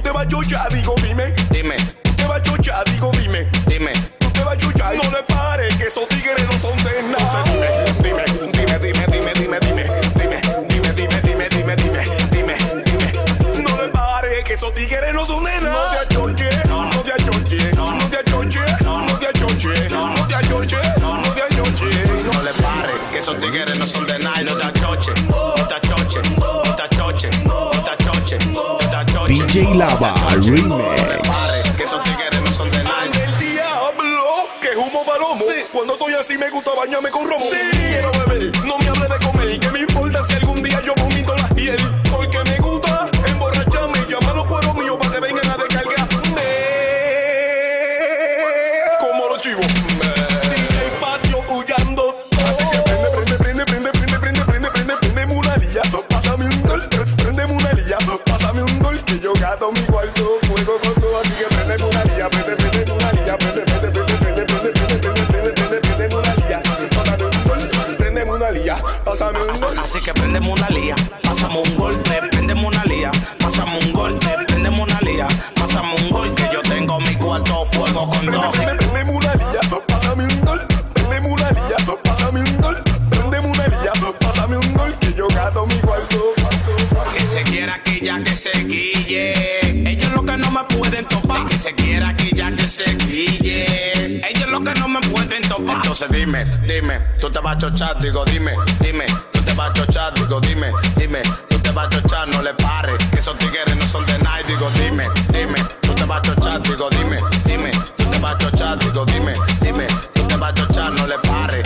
Tú te vas a chochar, digo, dime. Dime. Tú te vas a chochar, digo, dime. Dime. Tú te vas. No le pares, que esos tigres no son de nada. DJ Lava Remix. Que son tigres, no son de nadie. El diablo, que humo palomo. Cuando estoy así me gusta bañarme con romo. vas a chochar, digo dime, dime, tú te vas a chochar, digo dime, dime, tú te vas a chochar, no le pares, que esos tigres no son de nadie, digo dime, dime, tú te vas a chochar, digo dime, dime, tú te vas a chochar, digo dime, dime, tú te vas a chochar, no le pares.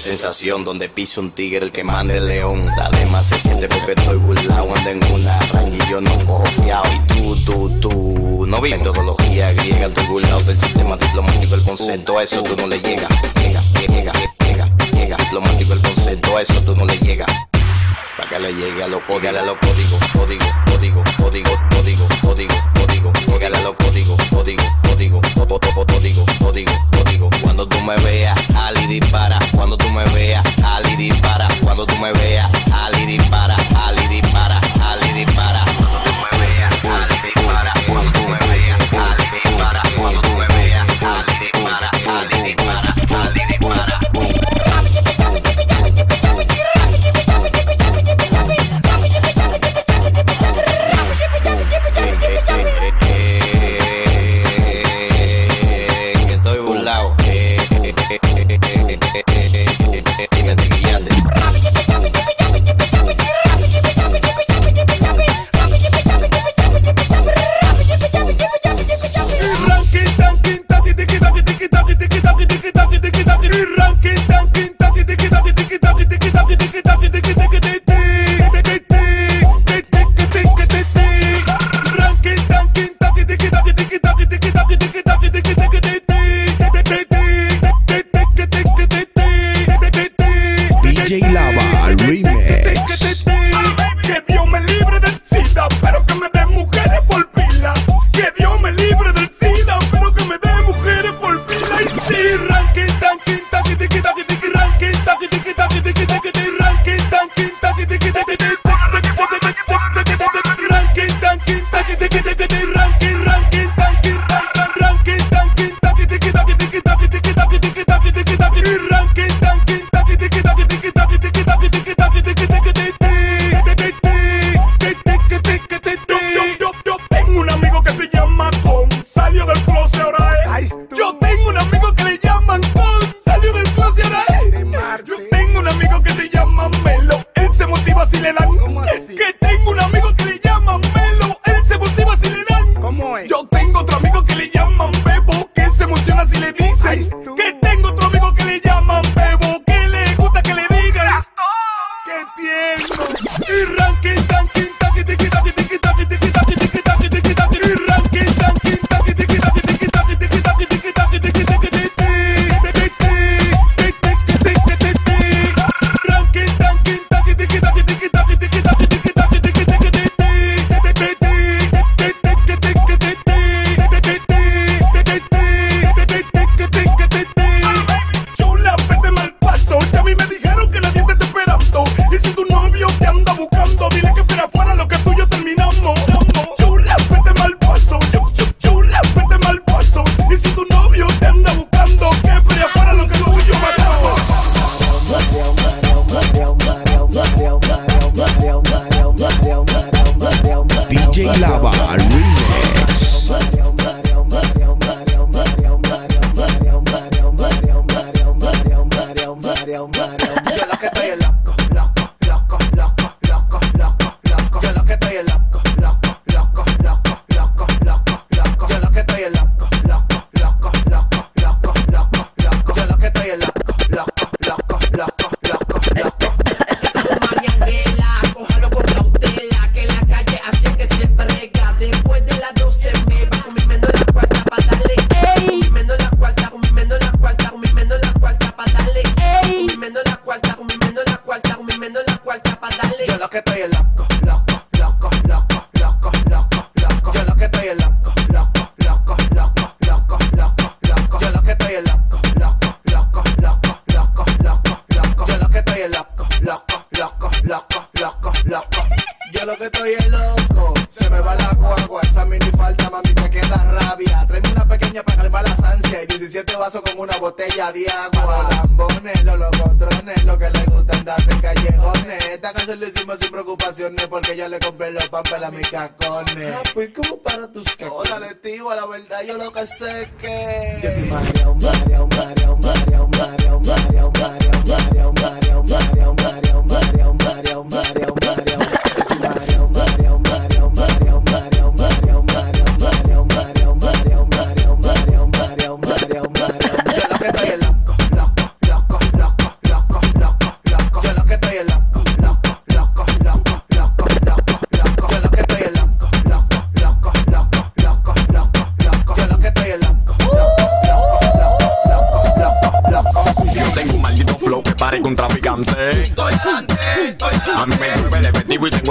sensación donde pise un tigre el que mande el león. la demás se siente porque estoy burlado, ando en una ranga y yo no cojo fiado. Y tú, tú, tú, no vi metodología griega, estoy burlado del sistema diplomático, el concepto a eso tú no le llega, llega, llega, llega, llega, diplomático el concepto a eso tú no le llega le llegue a los códigos, a los códigos, código, código, código, código, código, código, llegale los códigos, código, código, código, código, código. Cuando tú me veas, Ali dispara, cuando tú me veas, Ali dispara, cuando tú me veas, Ali dispara, Ali dispara, Ali dispara. Preocupaciones porque yo le compré los papeles a mis cacones. pues como para tus Hola, Letivo, la verdad yo lo que sé es que... Yo estoy mareado, mareado, mareado, mareado, mareado, mareado, mareado, mareado, mareado, mareado, mareado, mareado, mareado, mareado, mareado.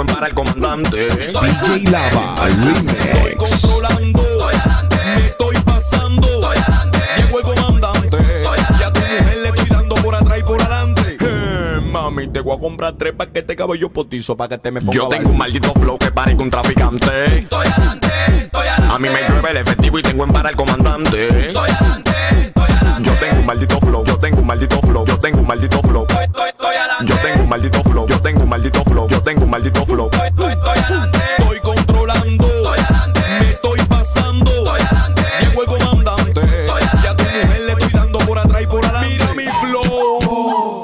Efectivo y tengo en para el comandante. DJ Lava Remix. controlando, me estoy pasando. Llegó el comandante, a tu mujer le estoy dando por atrás y por adelante. Eh, Mami, te voy a comprar tres paquetes cabello potizo para que te me ponga Yo tengo un maldito flow que parezco un traficante. Estoy adelante, estoy adelante. A mí me llueve el efectivo y tengo en para el comandante. Estoy adelante, estoy adelante. Yo tengo un maldito flow, yo tengo un maldito flow, yo tengo un maldito flow. Yo tengo un maldito flow, yo tengo un maldito flow, maldito flow. Estoy controlando, me estoy pasando. Llegó el comandante, ya a tu mujer le estoy dando por atrás y por adelante. Mira mi flow,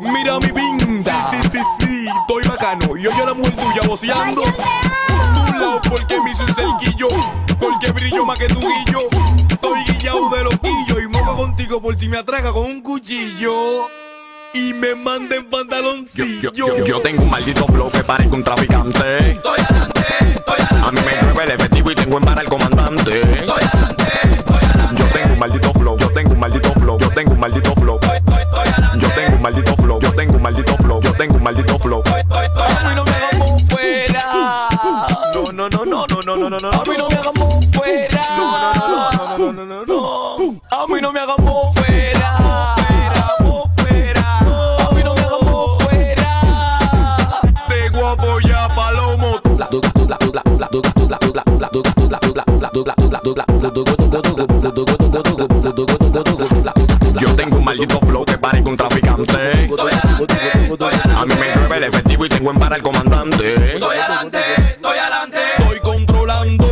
mira mi pinta. Sí, sí, sí, sí, estoy bacano. Y oye a la mujer tuya voceando. Me manden Yo, pantaloncillo. yo, yo, yo tengo un maldito flow que parezco un traficante. Estoy adelante, estoy adelante. A mí me llueve el efectivo y tengo en para el comandante. Yo tengo un maldito flow que parezco un traficante. A mí me llueve el efectivo y tengo en para el comandante. Estoy adelante, estoy adelante. Estoy controlando,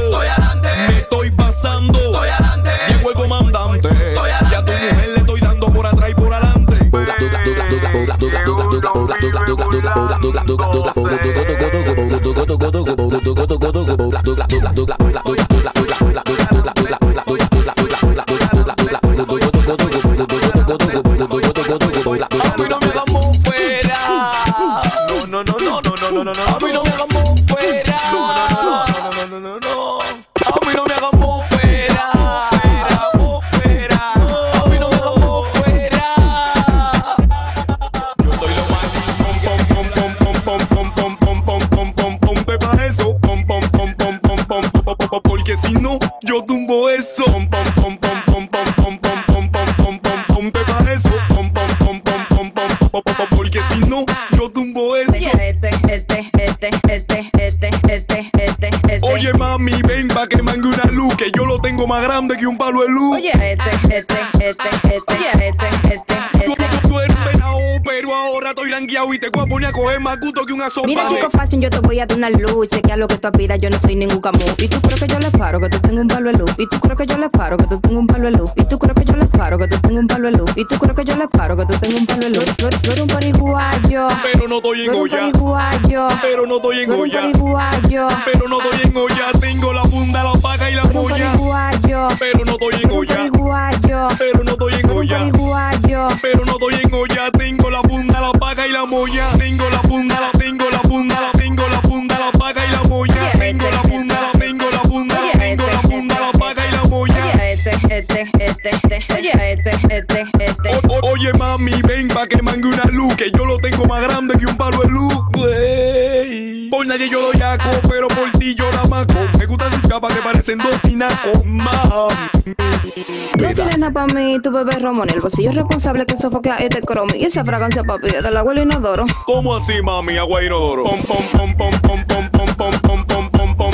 me estoy pasando. Llegó el comandante, ya a tu mujer le estoy dando por atrás y por adelante. Lo que tú aspiras, yo no soy ningún camú. Y tú crees que yo le paro, que tú tengo un palo de luz. Y tú crees que yo le paro, que tú tengo un palo de luz. Y tú crees que yo le paro, que tú tengo un palo de luz. Y tú crees que yo le paro, que tú tengo un palo de luz. Eres, tú eres un pariguayo. Pero no Tú en pariguayo. Pero no estoy en pariguayo. Pero no estoy en olla. Tengo la funda, la paca y la pariguayo. Pero no Tú en pariguayo. Pero no estoy en. Pero no estoy en olla. Tengo la funda, la paca y la moña. Tengo la funda, la tengo la funda, la tengo la funda, la paca este, este, este, este. Oye, este, este, este. O- o- Oye mami, ven pa' que mangue una luz Que yo lo tengo más grande que un palo de luz Güey. Por nadie yo doy aco Pero por ti yo la maco Me gustan tus capas que parecen dos tinacos Mami No tienes nada para mí, tu bebé Ramón, el bolsillo responsable que sofoquea este cromo y esa fragancia papi es del abuelo inodoro. ¿Cómo así mami, agua inodoro? Pom pom pom pom pom pom pom pom pom pom pom pom pom pom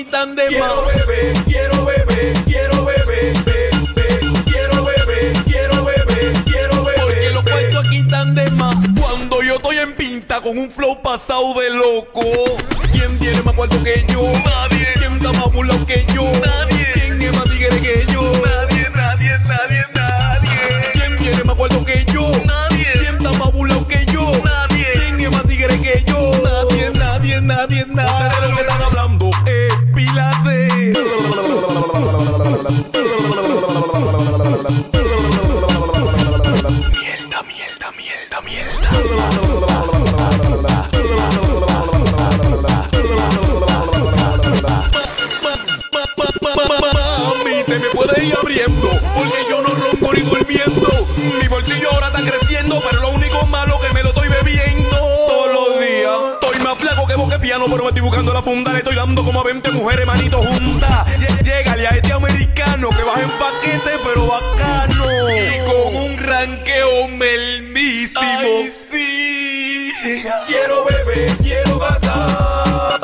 están de más. Quiero beber, quiero beber, quiero beber. be- be- Quiero beber, quiero beber, quiero Porque los cuartos aquí están de más. Cuando yo estoy en pinta con un flow pasado de loco. ¿Quién tiene más cuarto que yo? Nadie. ¿Quién está más burlao que yo? Nadie. ¿Quién es más tigre que yo? Mujeres manito juntas Lle- Llégale a este americano Que baja en paquete pero bacano. Y con un ranqueo melmísimo. Ay, sí. Quiero beber, quiero gastar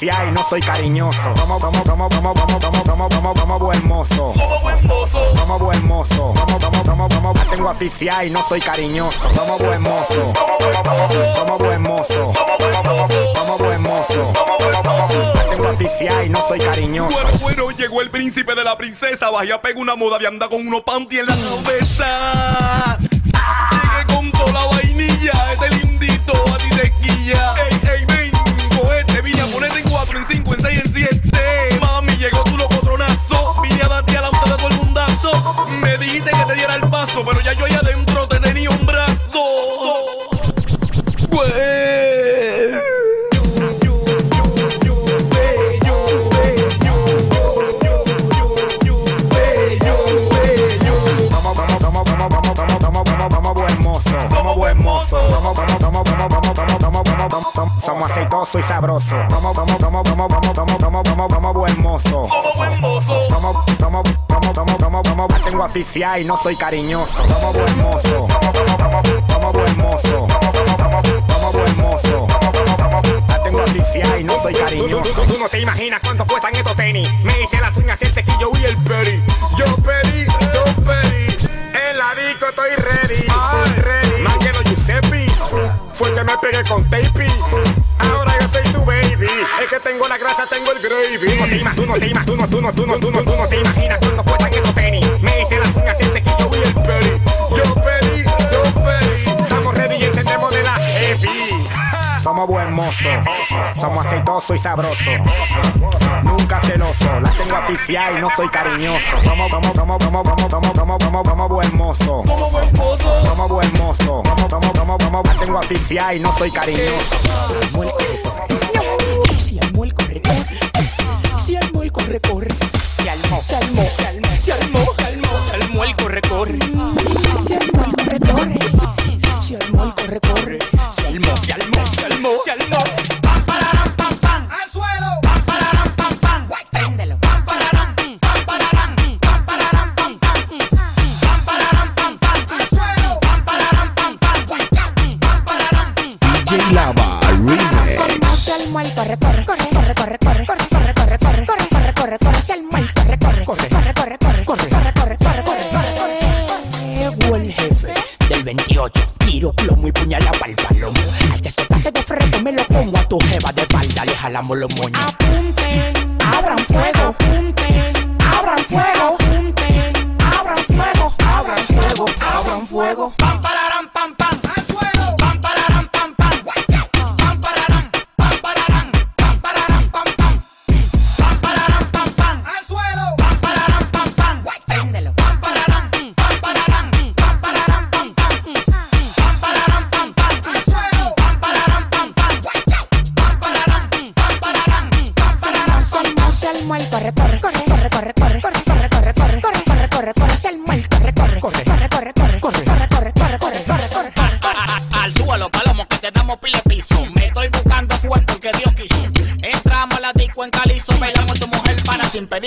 aficiada y no soy cariñoso. Como, como, como, como, como, como, como, como, como buen mozo. Como buen pozo. Como buen mozo, como, como, como, como, la tengo tengo aficiada y no soy cariñoso. Como buen mozo, como buen mozo, como buen mozo. La tengo aficiada y no soy cariñoso. Bueno, bueno, llegó el príncipe de la princesa. Vaya, pega una moda de andar con unos panty en la cabeza. Llegué con toda la vainilla. Este lindito a ti te quilla. 6 en 7. Mami, llegó tu locotronazo. Vine a darte adelante de todo el mundazo. Me dijiste que te diera el paso, pero ya yo ahí adentro somos aceitoso y sabroso, vamos, vamos, vamos, vamos, vamos, vamos, vamos, vamos, vamos, buen mozo, vamos, vamos, vamos, vamos, vamos, vamos, vamos, la tengo aficiada y no soy cariñoso, vamos, buen mozo, vamos, buen mozo, vamos, buen mozo, tengo aficiada y no soy cariñoso. Tú no te imaginas cuánto cuestan estos tenis, me hice las uñas, el sequillo y el peri, que me pegué con tapey. Ahora yo soy tu baby, es que tengo la grasa, tengo el gravy. Tú no te imaginas, tú no, tú no, tú no, tú no, tú no, tú no te imaginas Somos buen mozo, somos aceitoso y sabroso. Nunca celoso, la tengo aficiada y no soy cariñoso. Vamos, vamos, vamos, vamos, vamos, vamos, vamos, vamos, vamos, buen mozo. Somos buen pozo. Vamos, buen mozo. Vamos, vamos, vamos, vamos, la tengo aficiada y no soy cariñoso. Si el mol corre, corre. Si el corre, corre. Si el mo, si el mo, si el mo, si el mo, si el el corre, corre. Si el que se pase de frente me lo pongo a tu jeva de espalda, le jalamos los moños. Apunten, abran fuego, apunten, abran fuego, apunten, abran fuego, abran fuego, abran fuego.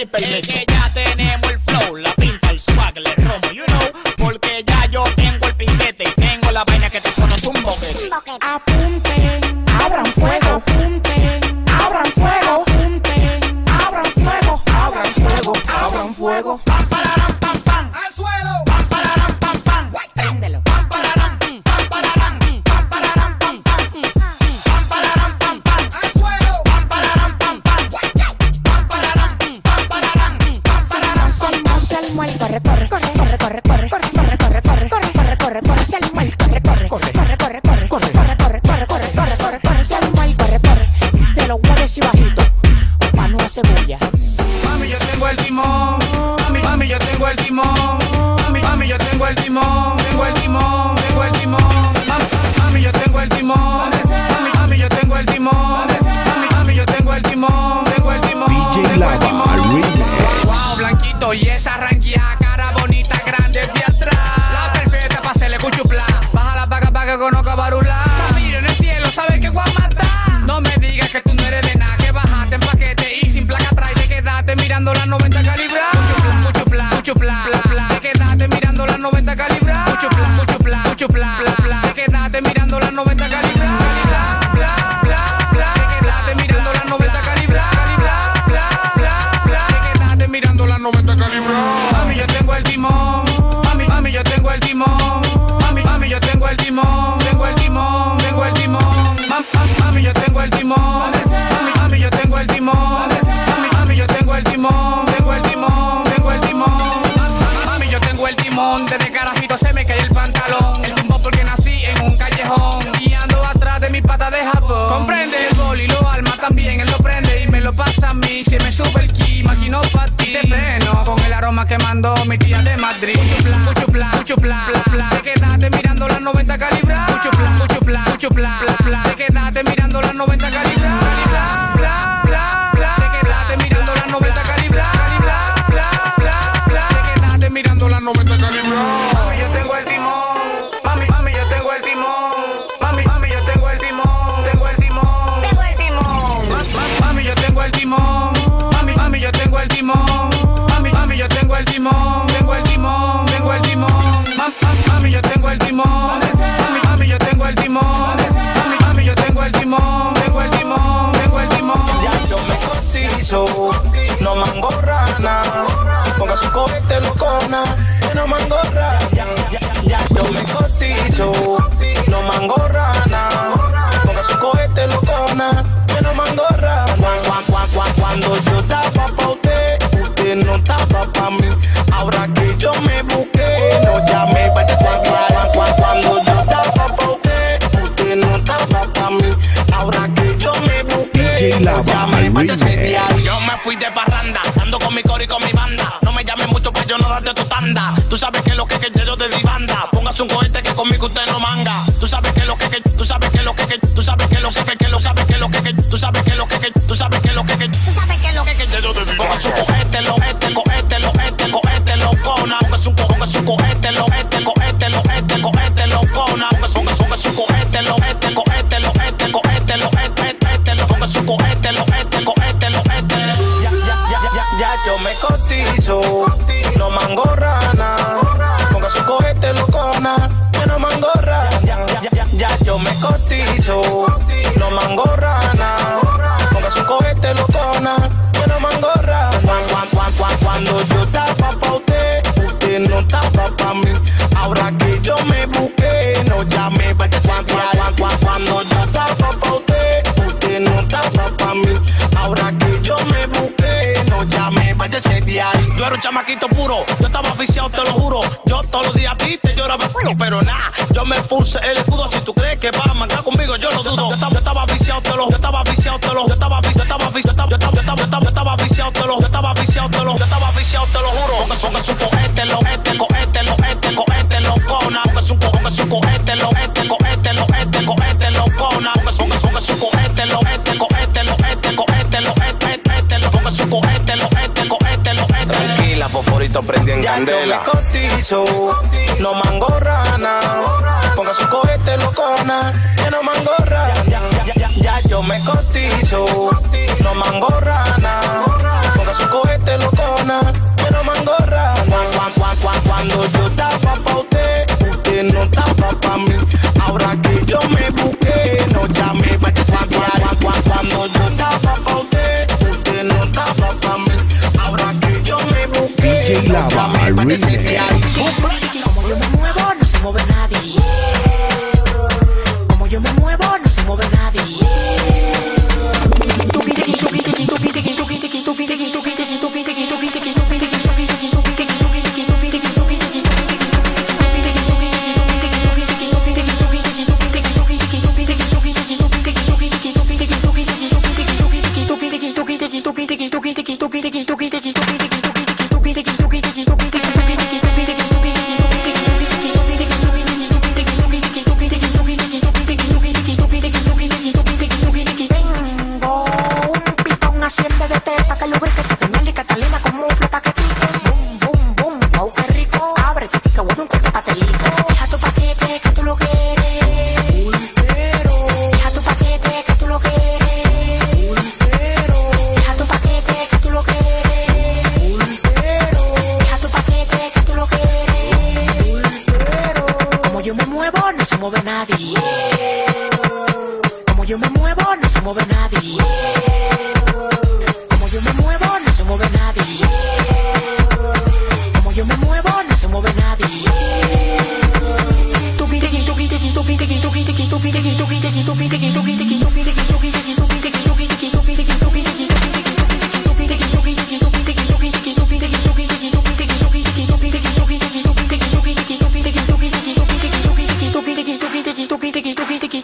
experimento. Timón. Tengo el timón, tengo el timón. Mami, mami, yo tengo el timón. Mami, mami, yo tengo el timón. Mami, mami, yo tengo el timón. Tengo el timón. DJ tengo el Lava. Wow, blanquito y esa ranguía, cama mandó mi tía de Madrid. Mucho plan, mucho plan, mucho plan, plan. Te quedaste mirando la 90 calibra. Mucho plan, mucho plan, mucho plan, plan, plan. Te de tu tanda. Tú sabes que lo que que yo de divanda. Póngase un cohete que conmigo usted no manga. Tú sabes que lo que que tú sabes que lo que que tú sabes que lo que que lo sabes que lo sabes que lo que que tú sabes que lo que que tú sabes que lo que que tú sabes Yo todos los días a ti te lloraba, pero nada. Yo me puse el escudo. Si tú crees que vas a mancar conmigo, yo no dudo. Yo estaba viciado, te lo. Yo estaba viciado, te lo. Yo estaba viciado, estaba viciado, yo estaba viciado, te lo. Yo estaba viciado, te lo. Yo estaba viciado, te lo juro. Porque son es un cohete, lo, este, cohete, lo, este, cohete, lo, cona. Porque es un cohete, lo, este, cohete, lo, este, cohete, lo, cona. Porque son es un cohete, lo, este, cohete, lo, este, cohete, lo, este, cohete, lo, este, cohete, lo, prendían candela. Ya yo me cotizo, no mangorrana. Ponga su cohete locona, que no mangorra. Ya, ya, yo me cotizo, no mangorrana. Ponga su cohete locona, que no mangorra. Cuando yo estaba pa' usted, usted no estaba pa' mí. Ahora que yo me busqué, no llame pa' cuando yo estaba DJ Yo me muevo, no se mueve nadie.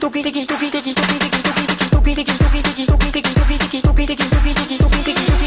Thank you.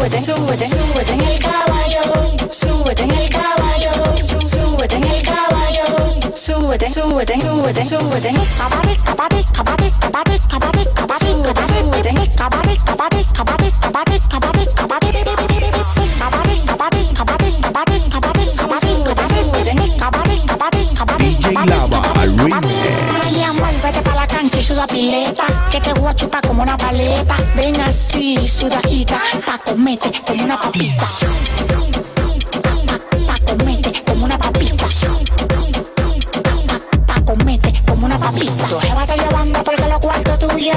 Súbete, súbete, súbete, súbete en el caballo, súbete en el caballo, sú- súbete en el caballo, súbete, súbete, súbete, súbete en el caballo, caballo, caballo, caballo, caballo, caballo, caballo, súbete en el caballo, caballo, caballo, caballo, caballo, caballo, caballo, caballo, caballo, caballo, caballo, caballo, súbete en el caballo, caballo, caballo, DJ caballo, Lava caballo, caballo. Que te voy a chupar como una paleta. Ven así, sudadita. Pa' comete como una papita. Pa- Pa' comete como una papita. Pa- Pa' comete como una papita. Tu jeva te llevando porque los cuartos tuyos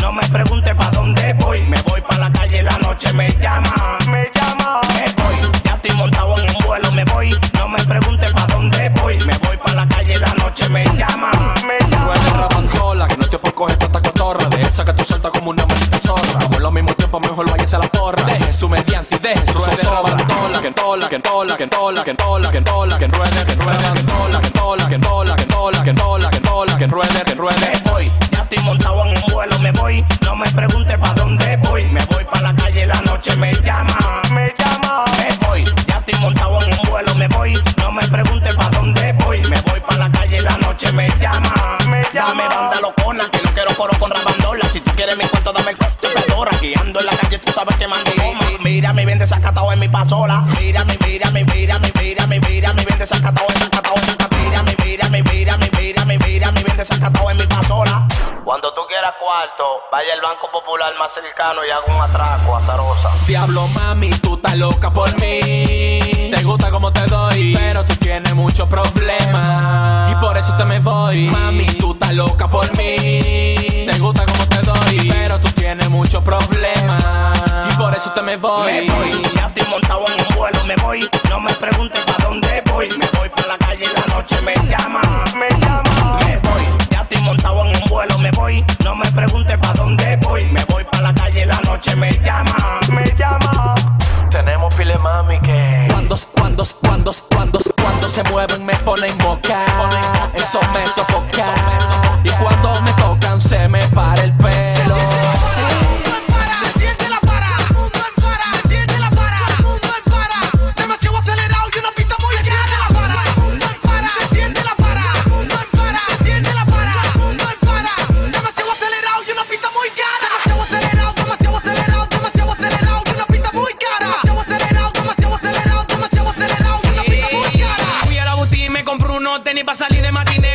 No me preguntes pa' dónde voy. Me voy pa' la calle, la noche me llama. Me llama. Me voy, ya estoy montado en un vuelo, me voy. No me preguntes pa' dónde voy. Me voy pa' la calle, la noche me llama. Me llama. eres rabantola, que no estoy por coger tanta cotorra. De esa que tú sueltas como una maldita zorra. Como al mismo tiempo, mejor váyase a la porra. Deje su mediante y deje su zozobra. Que entola, que entola, que entola, que entola, que entola, que enruede, que enruede, que entola, que entola, que entola, que entola, que entola, que entola, que enruede, que enruede. Me preguntes pa' dónde voy. Me voy pa' la calle, la noche me llama. Me llama. Me voy, ya estoy montado en un vuelo, me voy. No me preguntes pa' dónde voy. Me voy pa' la calle, la noche me llama. Me llama. Dame banda locona, que no quiero coro con rabandola. Si tú quieres mi cuento, dame el cuento, pedora. Guiando en la calle, tú sabes que mando goma. Mira, mi bien desacatado en mi pasola. Mira, mi, mira, mi, mira, mi, mira, mi, mira, mi bien desacatado, desacatado, desacatado en mi pasola. Cuando tú quieras cuarto, vaya al Banco Popular más cercano y haga un atraco, azarosa. Diablo, mami, tú estás loca por mí. Te gusta como te doy, pero tú tienes muchos problemas. Y por eso te me voy. Mami, tú loca por mí. Te gusta como te doy, pero tú tienes muchos problemas. Y por eso te me voy. Me voy, ya estoy montado en un vuelo, me voy. No me preguntes pa' dónde voy. Me voy pa' la calle y la noche me llama, me llama. Me voy, ya estoy montado en un vuelo, me voy. No me preguntes pa' dónde voy. Me voy pa' la calle y la noche me llama, me llama. Tenemos pile mami que cuando, cuando, cuando, cuando, cuando se mueven me ponen moca. Eso me sofoca. Y cuando me tocan se me para el pelo. Tenis para salir de matiné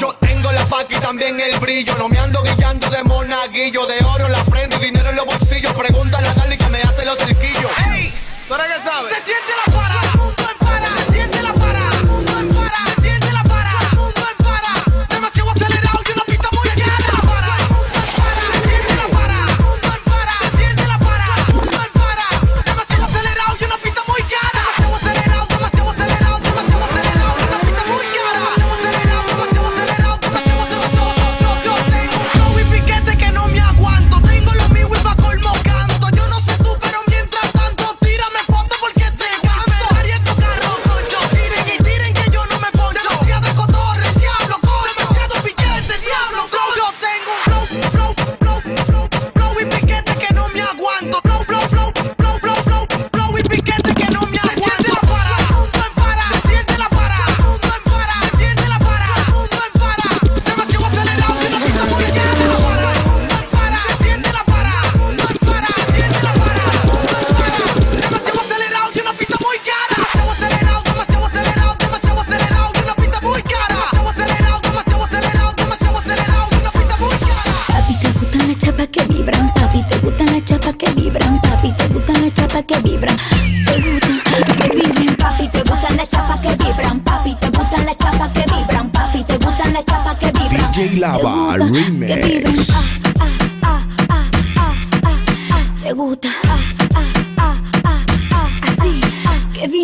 Yo tengo la paca y también el brillo. No me ando guillando de monaguillo. De oro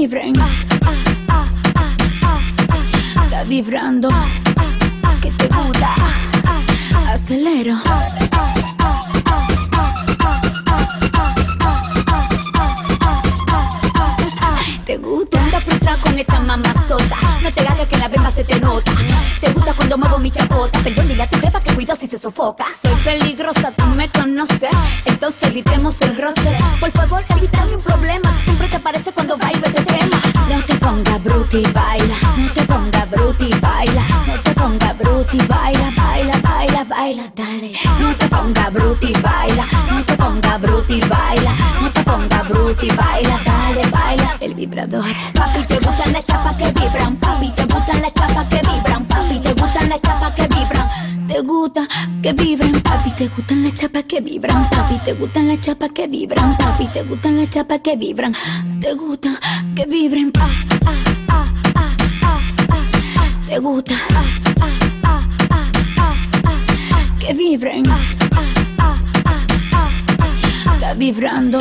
Está vibrando. Que te gusta. Acelero. Te gusta. Anda frustrado con esta mamazota. No te hagas que la bemba se te nota. Te gusta cuando muevo mi chapota. Perdón, dile a tu beba que cuido si se sofoca. Soy peligrosa, tú me conoces. Entonces evitemos el roce. Por favor, evítame un problema bruti, baila No te pongas bruti, baila No te pongas bruti, baila Baila, baila, baila, dale. No te pongas bruti, baila No te pongas bruti, baila No te pongas bruti, baila Dale, baila. El vibrador. Papi, te gustan las chapas que vibran Papi, te gustan las chapas te gusta que vibran, papi, te gustan las chapas que vibran, papi, te gustan las chapas que vibran, papi, te gustan las chapas que vibran, te gusta que vibren, ah, ah, ah, te gusta que vibren, está vibrando,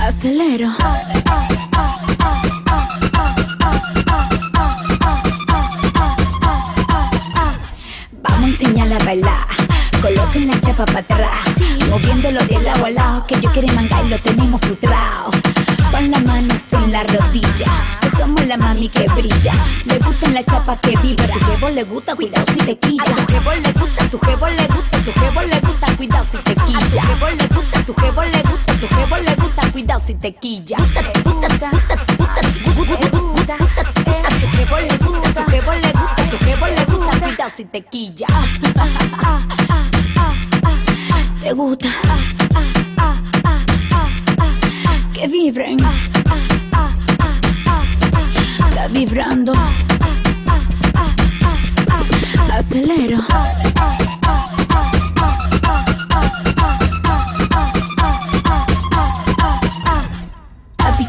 acelero. bailar. Coloquen la chapa para atrás, moviéndolo de lado a lado, que yo quiero mangar y lo tenemos frustrado. Pon las manos en la rodilla, que somos la mami que brilla. Le gustan las chapas que vibra, tu jevo le gusta, cuidado si te quilla. A tu jevo le gusta, tu jevo le gusta, tu jevo le gusta, cuidado si te quilla. A tu jevo le gusta, tu jevo le gusta, tu jevo le gusta, cuidado si te quilla. Gusta, gusta, gusta, gusta, gusta, gusta. Cuidado te quilla. Te gusta. Que vibren. Está vibrando. Acelero.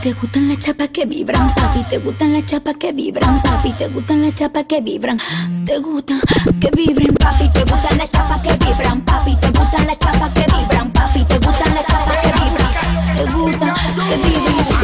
te gustan las chapas que vibran, papi, te gustan las chapas que vibran, papi, te gustan las chapas que vibran, te gustan que vibren, papi, te gustan las chapas que vibran, papi, te gustan las chapas que vibran, papi, te gustan las chapas que vibran, te gustan que vibren.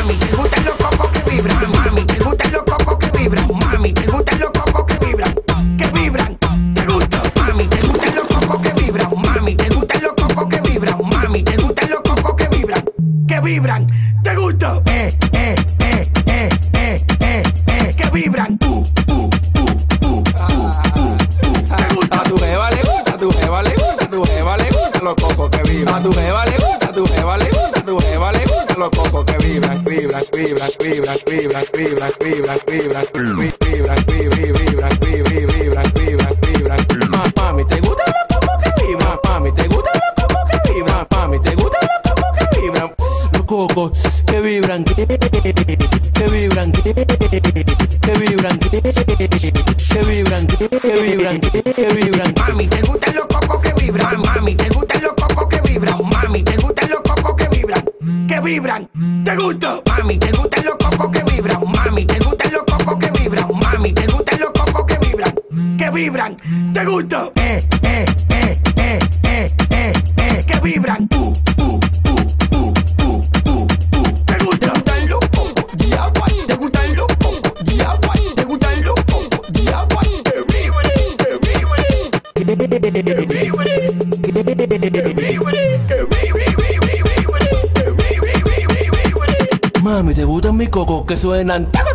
que suenan. ¡Taca,